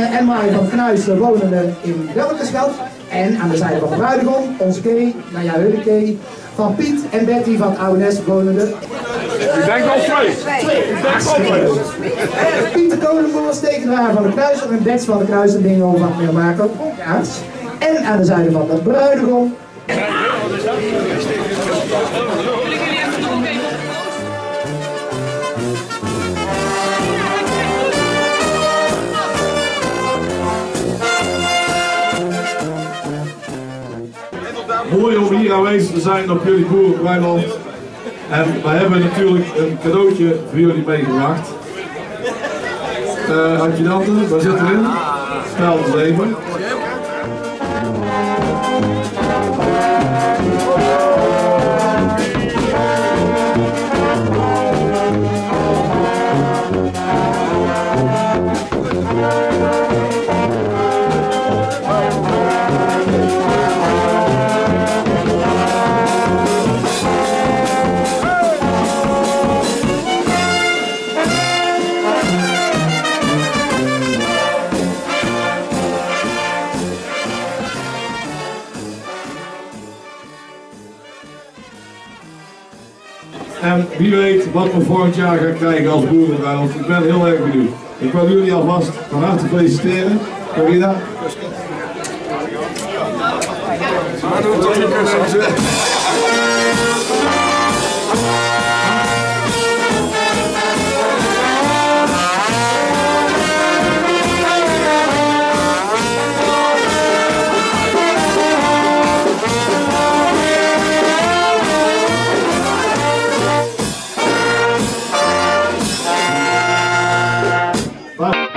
familie van Knuisten wonende in Welkersveld. En aan de zijde van de bruidegom, ons Kay, nou ja, hun Kay, van Piet en Betty van Oudenes wonende. Ik denk al twee. Ik denk twee. Pieter Kolenboos, tekenaar van de Kruiser en Bets van de Kruiser, dingen van meer maken, Bonkaarts. En aan de zijde van de bruidegom. Mooi om hier aanwezig te zijn op jullie boerenbruiloft. En we hebben natuurlijk een cadeautje voor jullie meegebracht. Uh, adjudanten, waar zit erin? Stel eens even. En wie weet wat we volgend jaar gaan krijgen als boerenbruiloft. Ik ben heel erg benieuwd. Ik wil jullie alvast van harte feliciteren. Carina. Bye.